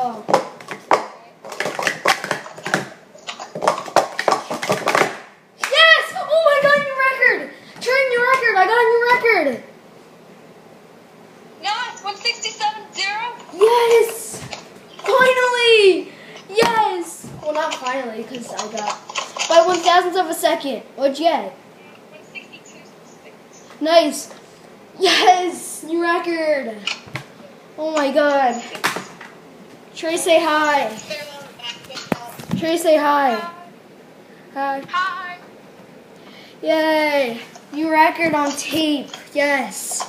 Yes! Oh, I got a new record! Turn your record! I got a new record! Yes! 167 Yes! Finally! Yes! Well, not finally, because I got by one thousandth of a second. What'd you get? Nice. Yes, new record. Oh my god. Trey, say hi. Trey, say hi. Hi. Hi. Yay. New record on tape. Yes.